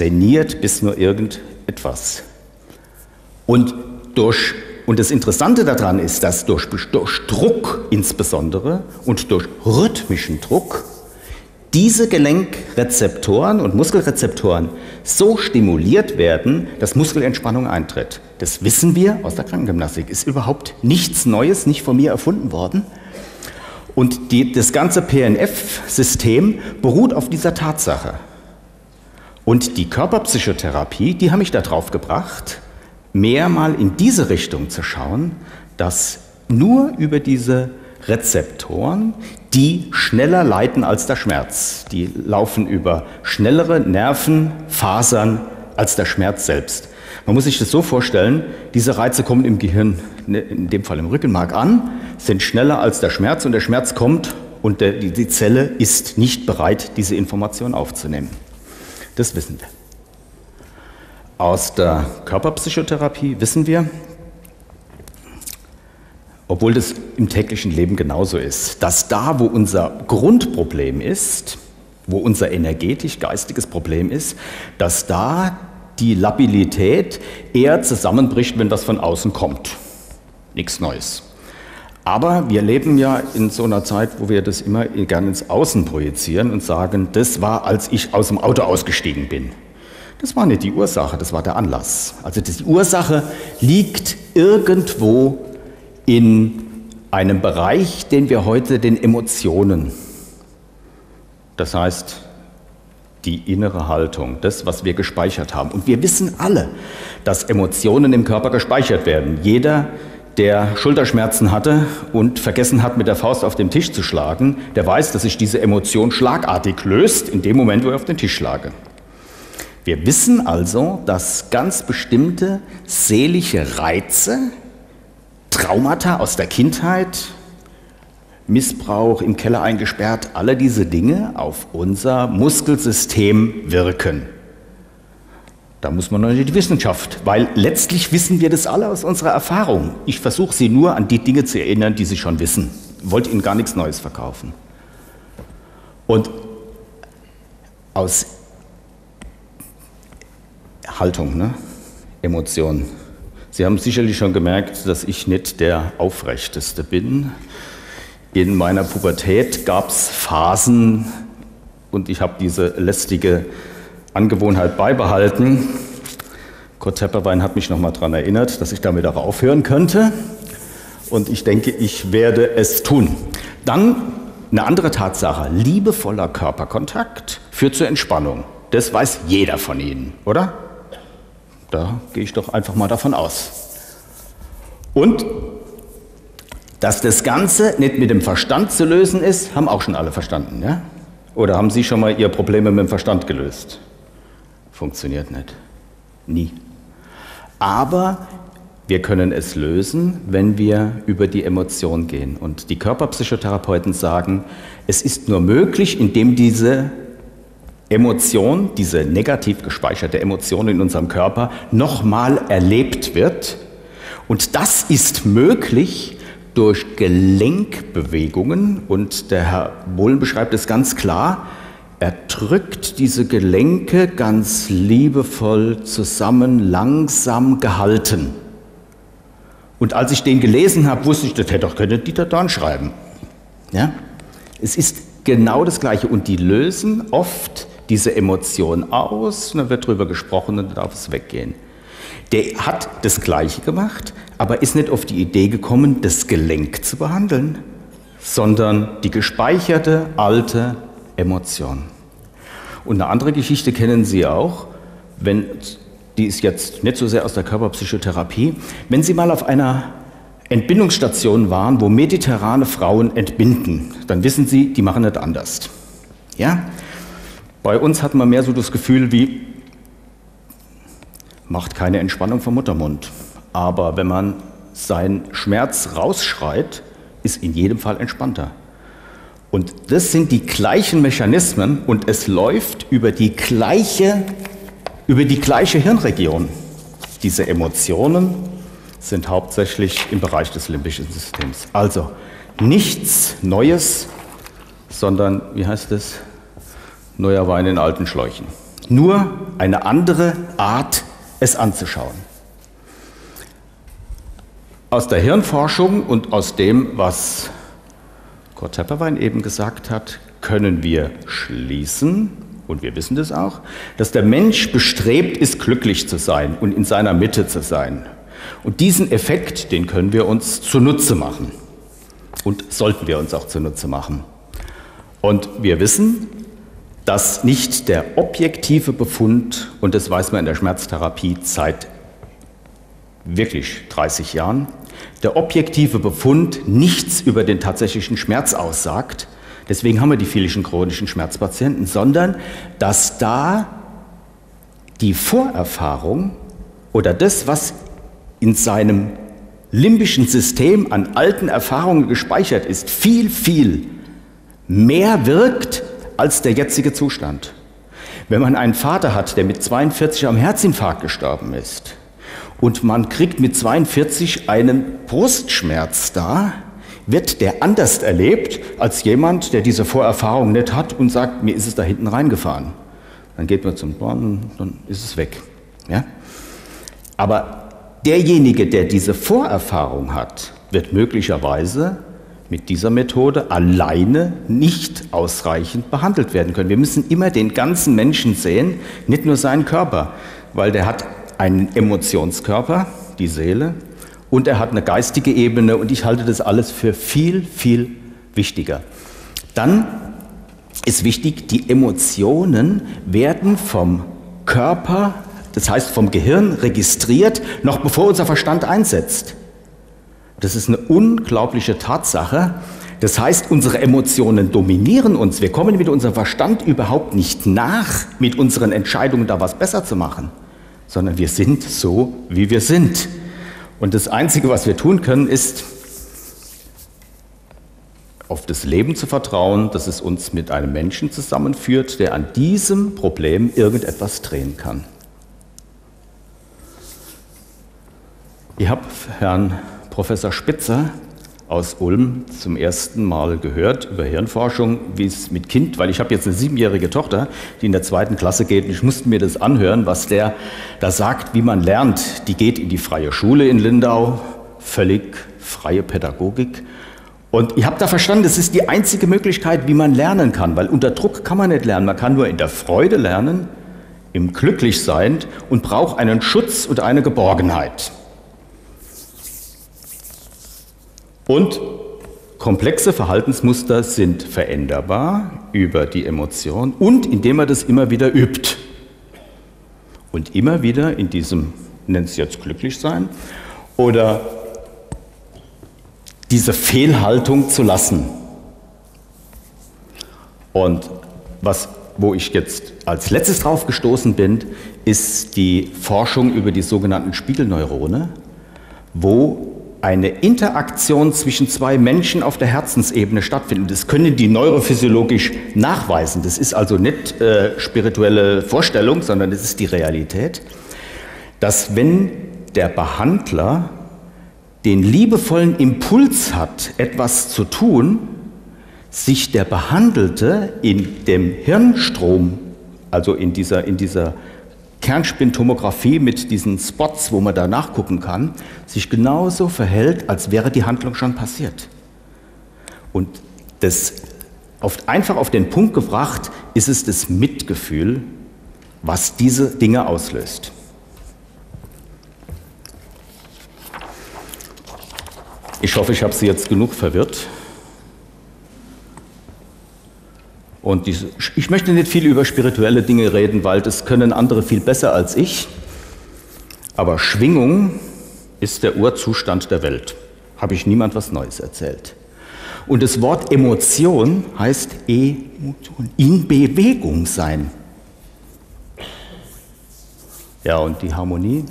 trainiert bis nur irgendetwas. Und, durch, und das Interessante daran ist, dass durch, durch Druck insbesondere und durch rhythmischen Druck diese Gelenkrezeptoren und Muskelrezeptoren so stimuliert werden, dass Muskelentspannung eintritt. Das wissen wir aus der Krankengymnastik. Ist überhaupt nichts Neues, nicht von mir erfunden worden. Und die, das ganze PNF-System beruht auf dieser Tatsache. Und die Körperpsychotherapie, die haben mich darauf gebracht, mehr mal in diese Richtung zu schauen, dass nur über diese Rezeptoren, die schneller leiten als der Schmerz. Die laufen über schnellere Nervenfasern als der Schmerz selbst. Man muss sich das so vorstellen, diese Reize kommen im Gehirn, ne, in dem Fall im Rückenmark an, sind schneller als der Schmerz und der Schmerz kommt und die Zelle ist nicht bereit, diese Information aufzunehmen. Das wissen wir. Aus der Körperpsychotherapie wissen wir, obwohl das im täglichen Leben genauso ist, dass da, wo unser Grundproblem ist, wo unser energetisch-geistiges Problem ist, dass da die Labilität eher zusammenbricht, wenn das von außen kommt. Nichts Neues. Aber wir leben ja in so einer Zeit, wo wir das immer gerne ins Außen projizieren und sagen, das war, als ich aus dem Auto ausgestiegen bin. Das war nicht die Ursache, das war der Anlass. Also die Ursache liegt irgendwo in einem Bereich, den wir heute den Emotionen, das heißt die innere Haltung, das, was wir gespeichert haben. Und wir wissen alle, dass Emotionen im Körper gespeichert werden. Jeder, der Schulterschmerzen hatte und vergessen hat, mit der Faust auf den Tisch zu schlagen, der weiß, dass sich diese Emotion schlagartig löst in dem Moment, wo er auf den Tisch schlage. Wir wissen also, dass ganz bestimmte seelische Reize Traumata aus der Kindheit, Missbrauch im Keller eingesperrt, alle diese Dinge auf unser Muskelsystem wirken. Da muss man noch in die Wissenschaft, weil letztlich wissen wir das alle aus unserer Erfahrung. Ich versuche Sie nur an die Dinge zu erinnern, die Sie schon wissen. Ich wollte Ihnen gar nichts Neues verkaufen. Und aus Haltung, ne? Emotionen. Sie haben sicherlich schon gemerkt, dass ich nicht der Aufrechteste bin. In meiner Pubertät gab es Phasen und ich habe diese lästige Angewohnheit beibehalten. Kurt Tepperwein hat mich nochmal daran erinnert, dass ich damit auch aufhören könnte. Und ich denke, ich werde es tun. Dann eine andere Tatsache. Liebevoller Körperkontakt führt zur Entspannung. Das weiß jeder von Ihnen, oder? Da gehe ich doch einfach mal davon aus. Und dass das Ganze nicht mit dem Verstand zu lösen ist, haben auch schon alle verstanden. Ja? Oder haben Sie schon mal Ihre Probleme mit dem Verstand gelöst? Funktioniert nicht. Nie. Aber wir können es lösen, wenn wir über die Emotion gehen. Und die Körperpsychotherapeuten sagen, es ist nur möglich, indem diese Emotion, diese negativ gespeicherte Emotion in unserem Körper nochmal erlebt wird. Und das ist möglich durch Gelenkbewegungen. Und der Herr Bohlen beschreibt es ganz klar. Er drückt diese Gelenke ganz liebevoll zusammen, langsam gehalten. Und als ich den gelesen habe, wusste ich, das hätte doch können Dieter Dorn schreiben. Ja? Es ist genau das Gleiche. Und die lösen oft diese Emotion aus, und dann wird darüber gesprochen und dann darf es weggehen. Der hat das Gleiche gemacht, aber ist nicht auf die Idee gekommen, das Gelenk zu behandeln, sondern die gespeicherte alte Emotion. Und eine andere Geschichte kennen Sie auch, wenn, die ist jetzt nicht so sehr aus der Körperpsychotherapie, wenn Sie mal auf einer Entbindungsstation waren, wo mediterrane Frauen entbinden, dann wissen Sie, die machen nicht anders. Ja? Bei uns hat man mehr so das Gefühl wie, macht keine Entspannung vom Muttermund. Aber wenn man seinen Schmerz rausschreit, ist in jedem Fall entspannter. Und das sind die gleichen Mechanismen und es läuft über die gleiche, über die gleiche Hirnregion. Diese Emotionen sind hauptsächlich im Bereich des limbischen Systems. Also nichts Neues, sondern, wie heißt es, neuer Wein in alten Schläuchen. nur eine andere Art, es anzuschauen. Aus der Hirnforschung und aus dem, was Kurt Tepperwein eben gesagt hat, können wir schließen, und wir wissen das auch, dass der Mensch bestrebt ist, glücklich zu sein und in seiner Mitte zu sein. Und diesen Effekt, den können wir uns zunutze machen. Und sollten wir uns auch zunutze machen. Und wir wissen, dass nicht der objektive Befund, und das weiß man in der Schmerztherapie seit wirklich 30 Jahren, der objektive Befund nichts über den tatsächlichen Schmerz aussagt, deswegen haben wir die vielen chronischen Schmerzpatienten, sondern dass da die Vorerfahrung oder das, was in seinem limbischen System an alten Erfahrungen gespeichert ist, viel, viel mehr wirkt als der jetzige Zustand. Wenn man einen Vater hat, der mit 42 am Herzinfarkt gestorben ist und man kriegt mit 42 einen Brustschmerz da, wird der anders erlebt als jemand, der diese Vorerfahrung nicht hat und sagt, mir ist es da hinten reingefahren. Dann geht man zum Bahn, dann ist es weg. Ja? Aber derjenige, der diese Vorerfahrung hat, wird möglicherweise mit dieser Methode alleine nicht ausreichend behandelt werden können. Wir müssen immer den ganzen Menschen sehen, nicht nur seinen Körper, weil der hat einen Emotionskörper, die Seele, und er hat eine geistige Ebene und ich halte das alles für viel, viel wichtiger. Dann ist wichtig, die Emotionen werden vom Körper, das heißt vom Gehirn registriert, noch bevor unser Verstand einsetzt. Das ist eine unglaubliche Tatsache. Das heißt, unsere Emotionen dominieren uns. Wir kommen mit unserem Verstand überhaupt nicht nach, mit unseren Entscheidungen da was besser zu machen, sondern wir sind so, wie wir sind. Und das Einzige, was wir tun können, ist, auf das Leben zu vertrauen, dass es uns mit einem Menschen zusammenführt, der an diesem Problem irgendetwas drehen kann. Ich habe Herrn Professor Spitzer aus Ulm zum ersten Mal gehört über Hirnforschung, wie es mit Kind, weil ich habe jetzt eine siebenjährige Tochter, die in der zweiten Klasse geht und ich musste mir das anhören, was der da sagt, wie man lernt. Die geht in die freie Schule in Lindau, völlig freie Pädagogik. Und ich habe da verstanden, das ist die einzige Möglichkeit, wie man lernen kann, weil unter Druck kann man nicht lernen. Man kann nur in der Freude lernen, im Glücklichsein und braucht einen Schutz und eine Geborgenheit. Und komplexe Verhaltensmuster sind veränderbar über die Emotion und indem man das immer wieder übt. Und immer wieder in diesem, nennt es jetzt glücklich sein, oder diese Fehlhaltung zu lassen. Und was, wo ich jetzt als letztes drauf gestoßen bin, ist die Forschung über die sogenannten Spiegelneurone, wo eine Interaktion zwischen zwei Menschen auf der Herzensebene stattfindet. Das können die neurophysiologisch nachweisen. Das ist also nicht äh, spirituelle Vorstellung, sondern das ist die Realität, dass wenn der Behandler den liebevollen Impuls hat, etwas zu tun, sich der Behandelte in dem Hirnstrom, also in dieser, in dieser Kernspintomographie mit diesen Spots, wo man da nachgucken kann, sich genauso verhält, als wäre die Handlung schon passiert. Und das oft einfach auf den Punkt gebracht ist es das Mitgefühl, was diese Dinge auslöst. Ich hoffe, ich habe Sie jetzt genug verwirrt. Und diese, ich möchte nicht viel über spirituelle Dinge reden, weil das können andere viel besser als ich. Aber Schwingung ist der Urzustand der Welt. Habe ich niemand was Neues erzählt. Und das Wort Emotion heißt Emotion, in Bewegung sein. Ja, und die Harmonie.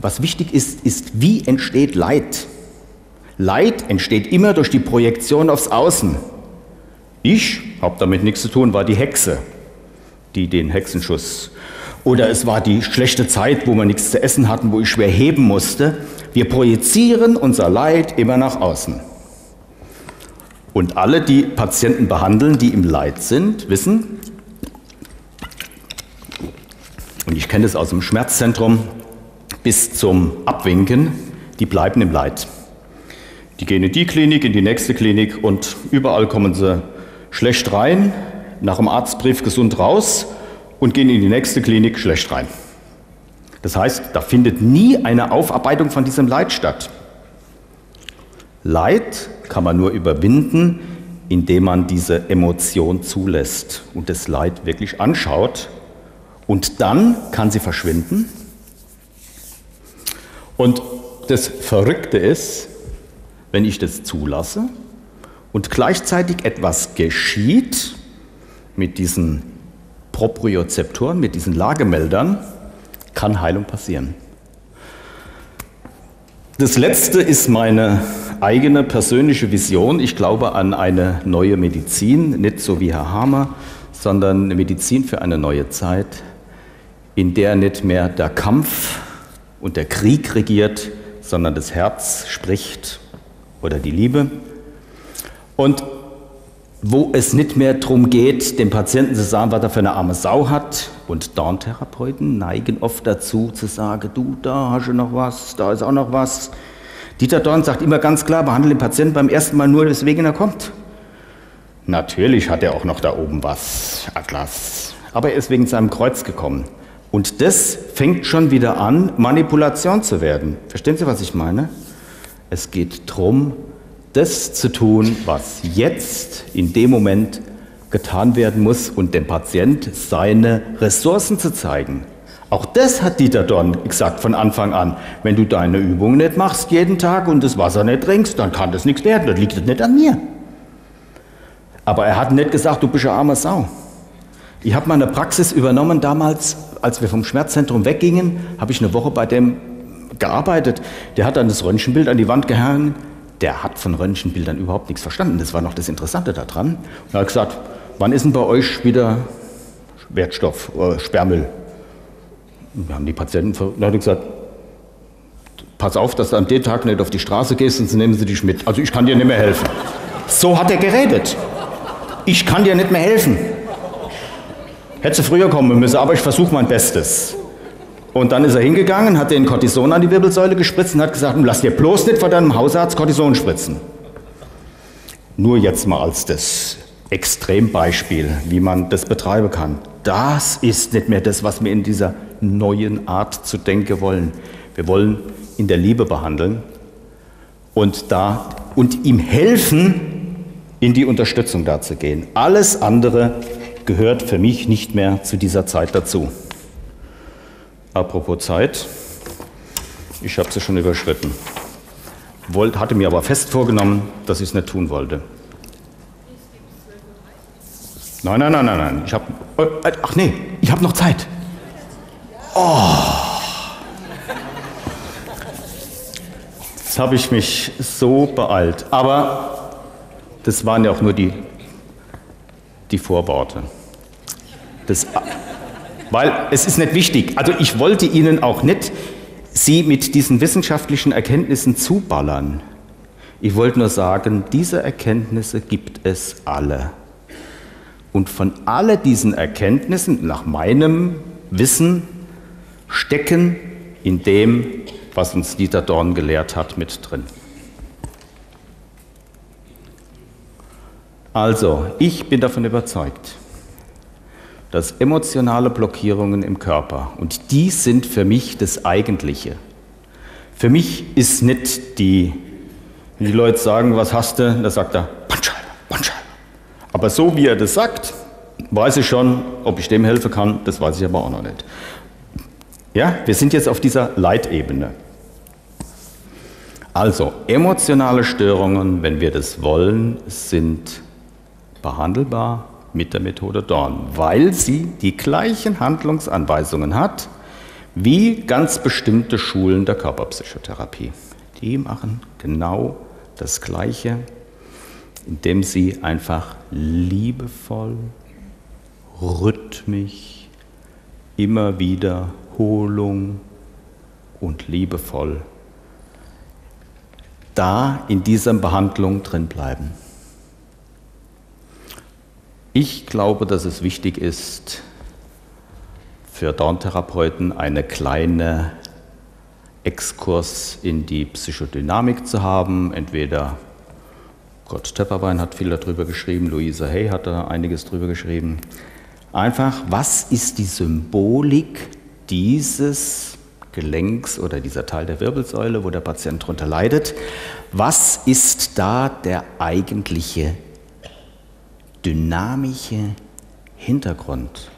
Was wichtig ist, ist, wie entsteht Leid? Leid entsteht immer durch die Projektion aufs Außen. Ich habe damit nichts zu tun, war die Hexe, die den Hexenschuss. Oder es war die schlechte Zeit, wo wir nichts zu essen hatten, wo ich schwer heben musste. Wir projizieren unser Leid immer nach außen. Und alle, die Patienten behandeln, die im Leid sind, wissen, und ich kenne das aus dem Schmerzzentrum bis zum Abwinken, die bleiben im Leid. Die gehen in die Klinik, in die nächste Klinik und überall kommen sie schlecht rein, nach dem Arztbrief gesund raus und gehen in die nächste Klinik schlecht rein. Das heißt, da findet nie eine Aufarbeitung von diesem Leid statt. Leid kann man nur überwinden, indem man diese Emotion zulässt und das Leid wirklich anschaut. Und dann kann sie verschwinden. Und das Verrückte ist, wenn ich das zulasse und gleichzeitig etwas geschieht mit diesen Propriozeptoren, mit diesen Lagemeldern, kann Heilung passieren. Das letzte ist meine eigene persönliche Vision. Ich glaube an eine neue Medizin, nicht so wie Herr Hamer, sondern eine Medizin für eine neue Zeit, in der nicht mehr der Kampf und der Krieg regiert, sondern das Herz spricht oder die Liebe. Und wo es nicht mehr darum geht, dem Patienten zu sagen, was er für eine arme Sau hat. Und Darmtherapeuten neigen oft dazu zu sagen, du, da hast du noch was, da ist auch noch was. Dieter Dorn sagt immer ganz klar, behandle den Patienten beim ersten Mal nur, weswegen er kommt. Natürlich hat er auch noch da oben was, Atlas. Aber er ist wegen seinem Kreuz gekommen. Und das fängt schon wieder an, Manipulation zu werden. Verstehen Sie, was ich meine? Es geht darum, das zu tun, was jetzt in dem Moment getan werden muss und dem Patient seine Ressourcen zu zeigen. Auch das hat Dieter Dorn gesagt von Anfang an. Wenn du deine Übungen nicht machst jeden Tag und das Wasser nicht trinkst, dann kann das nichts werden. Das liegt das nicht an mir. Aber er hat nicht gesagt, du bist eine arme Sau. Ich habe meine Praxis übernommen damals, als wir vom Schmerzzentrum weggingen, habe ich eine Woche bei dem gearbeitet. Der hat dann das Röntgenbild an die Wand gehangen der hat von Röntgenbildern überhaupt nichts verstanden. Das war noch das Interessante daran. Und er hat gesagt, wann ist denn bei euch wieder Wertstoff, äh, Sperrmüll? Und wir haben die Patienten, dann hat gesagt, pass auf, dass du an dem Tag nicht auf die Straße gehst, sonst nehmen sie dich mit. Also ich kann dir nicht mehr helfen. So hat er geredet. Ich kann dir nicht mehr helfen. Hätte früher kommen müssen, aber ich versuche mein Bestes. Und dann ist er hingegangen, hat den Cortison an die Wirbelsäule gespritzt und hat gesagt, lass dir bloß nicht von deinem Hausarzt Cortison spritzen. Nur jetzt mal als das Extrembeispiel, wie man das betreiben kann. Das ist nicht mehr das, was wir in dieser neuen Art zu denken wollen. Wir wollen in der Liebe behandeln und, da, und ihm helfen, in die Unterstützung da zu gehen. Alles andere gehört für mich nicht mehr zu dieser Zeit dazu. Apropos Zeit, ich habe sie schon überschritten. Wollt, hatte mir aber fest vorgenommen, dass ich es nicht tun wollte. Nein, nein, nein, nein, nein. Ich habe. Äh, ach nee, ich habe noch Zeit. Oh. Jetzt habe ich mich so beeilt. Aber das waren ja auch nur die, die Vorworte. Das, weil es ist nicht wichtig. Also ich wollte Ihnen auch nicht Sie mit diesen wissenschaftlichen Erkenntnissen zuballern. Ich wollte nur sagen, diese Erkenntnisse gibt es alle. Und von all diesen Erkenntnissen, nach meinem Wissen, stecken in dem, was uns Dieter Dorn gelehrt hat, mit drin. Also, ich bin davon überzeugt, dass emotionale Blockierungen im Körper, und die sind für mich das Eigentliche. Für mich ist nicht die, wenn die Leute sagen, was hast du, da sagt er, Bandscheibe, Bandscheibe. Aber so wie er das sagt, weiß ich schon, ob ich dem helfen kann, das weiß ich aber auch noch nicht. Ja, wir sind jetzt auf dieser Leitebene. Also, emotionale Störungen, wenn wir das wollen, sind behandelbar mit der Methode Dorn, weil sie die gleichen Handlungsanweisungen hat wie ganz bestimmte Schulen der Körperpsychotherapie. Die machen genau das Gleiche, indem sie einfach liebevoll, rhythmisch, immer Wiederholung und liebevoll da in dieser Behandlung drin bleiben. Ich glaube, dass es wichtig ist, für Dorntherapeuten eine kleine Exkurs in die Psychodynamik zu haben. Entweder Gott Tepperwein hat viel darüber geschrieben, Louisa Hay hat da einiges darüber geschrieben. Einfach, was ist die Symbolik dieses Gelenks oder dieser Teil der Wirbelsäule, wo der Patient darunter leidet? Was ist da der eigentliche dynamische Hintergrund?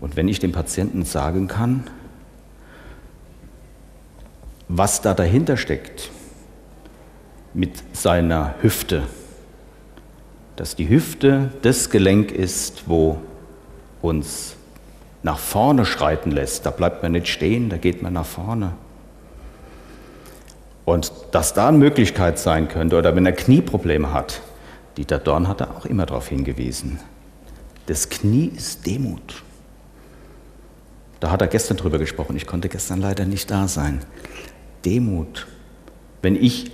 Und wenn ich dem Patienten sagen kann, was da dahinter steckt mit seiner Hüfte, dass die Hüfte das Gelenk ist, wo uns nach vorne schreiten lässt. Da bleibt man nicht stehen, da geht man nach vorne. Und dass da eine Möglichkeit sein könnte, oder wenn er Knieprobleme hat, Dieter Dorn hat da auch immer darauf hingewiesen. Das Knie ist Demut. Da hat er gestern drüber gesprochen. Ich konnte gestern leider nicht da sein. Demut. Wenn ich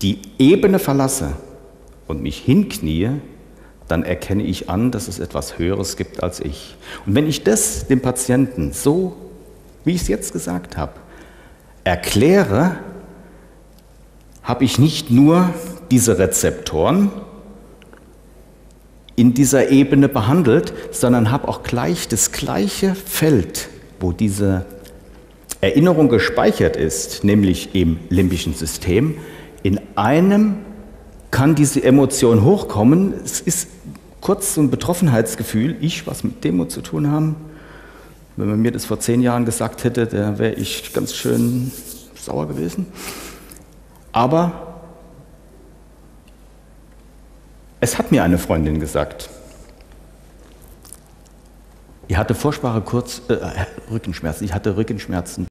die Ebene verlasse und mich hinknie, dann erkenne ich an, dass es etwas Höheres gibt als ich. Und wenn ich das dem Patienten so, wie ich es jetzt gesagt habe, erkläre, habe ich nicht nur diese Rezeptoren in dieser Ebene behandelt, sondern habe auch gleich das gleiche Feld, wo diese Erinnerung gespeichert ist, nämlich im limbischen System, in einem kann diese Emotion hochkommen. Es ist kurz so ein Betroffenheitsgefühl, ich was mit Demo zu tun haben. Wenn man mir das vor zehn Jahren gesagt hätte, da wäre ich ganz schön sauer gewesen. Aber es hat mir eine Freundin gesagt, ich hatte furchtbare Kurz, äh, Rückenschmerzen, ich hatte Rückenschmerzen